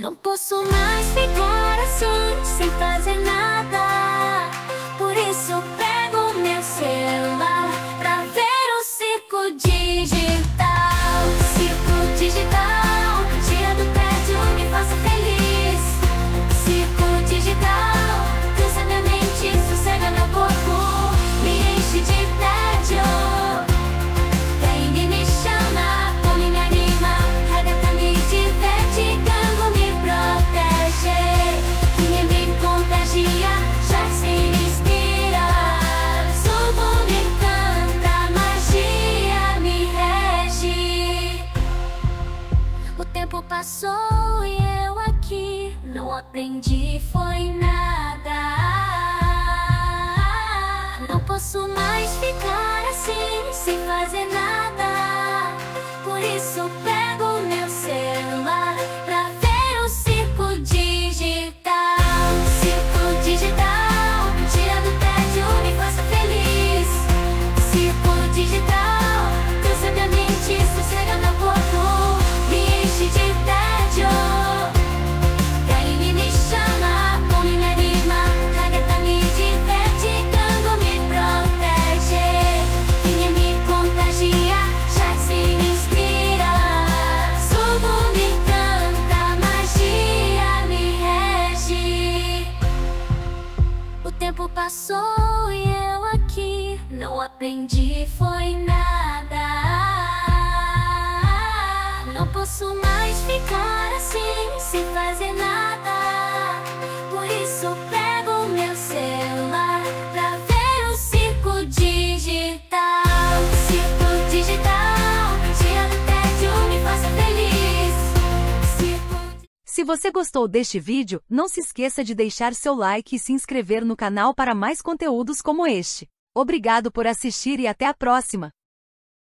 Não posso mais ficar assim, sem fazer nada. Passou e eu aqui não aprendi foi nada. Não posso mais ficar assim sem fazer nada. Por isso pego meu celular pra ver o circo digital. Circo digital, tira do tédio, me faça feliz. Circo digital, passou e eu aqui não aprendi foi nada. Não posso mais ficar assim sem fazer nada. Você gostou deste vídeo, não se esqueça de deixar seu like e se inscrever no canal para mais conteúdos como este. Obrigado por assistir e até a próxima!